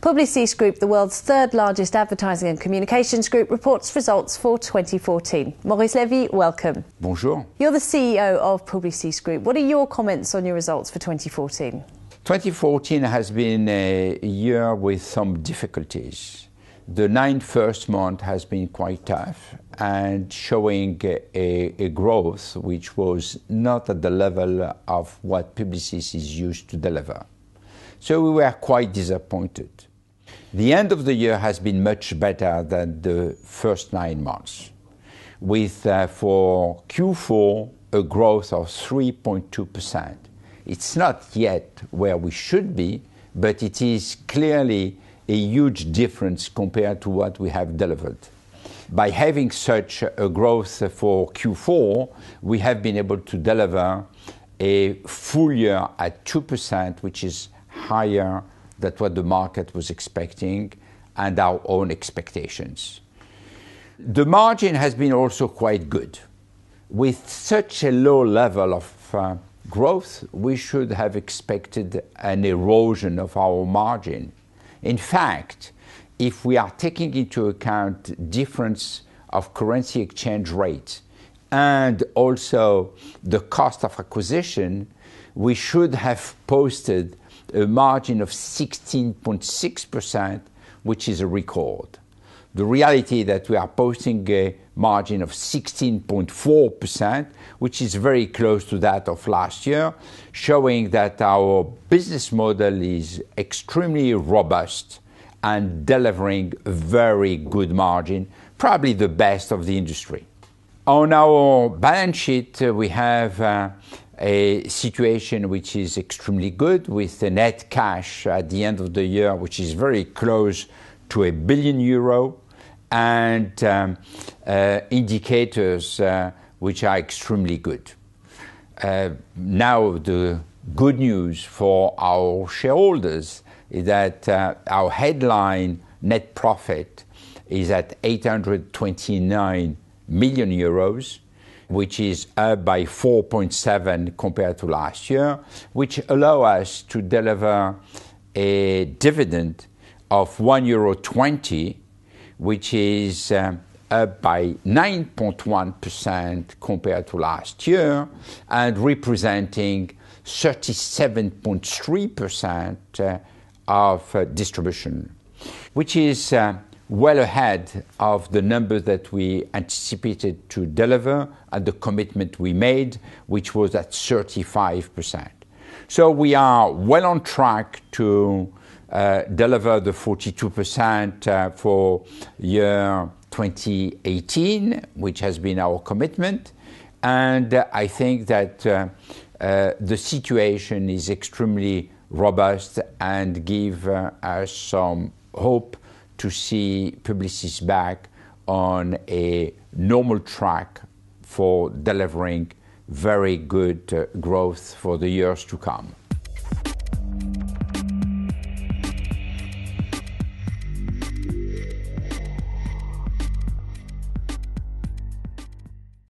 Publicis Groupe, the world's third largest advertising and communications group, reports results for 2014. Maurice Lévy, welcome. Bonjour. You're the CEO of Publicis Groupe. What are your comments on your results for 2014? 2014 has been a year with some difficulties. The nine first month has been quite tough and showing a, a, growth which was not at the level of what Publicis is used to deliver. So we were quite disappointed. The end of the year has been much better than the first nine months, with uh, for Q4 a growth of 3.2%. It's not yet where we should be, but it is clearly a huge difference compared to what we have delivered. By having such a growth for Q4, we have been able to deliver a full year at 2%, which is higher than what the market was expecting and our own expectations. The margin has been also quite good. With such a low level of uh, growth, we should have expected an erosion of our margin. In fact, if we are taking into account difference of currency exchange rate and also the cost of acquisition, we should have posted a margin of 16.6%, which is a record. The reality that we are posting a margin of 16.4%, which is very close to that of last year, showing that our business model is extremely robust and delivering very good margin, probably the best of the industry. On our balance sheet, uh, we have uh, a situation which is extremely good with the net cash at the end of the year, which is very close to a billion euro and um, uh, indicators uh, which are extremely good. Uh, now, the good news for our shareholders is that our headline net profit is at 829 million euros, which is up by 4.7 compared to last year, which allow us to deliver a dividend of 1.20 euro which is um, up by 9.1% compared to last year and representing 37.3% uh, of uh, distribution, which is uh, well ahead of the number that we anticipated to deliver and the commitment we made, which was at 35%. So we are well on track to uh, deliver the 42% uh, for year 2018, which has been our commitment. And uh, I think that the situation is extremely robust and give us some hope to see Publicis back on a normal track for delivering very good uh, growth for the years to come.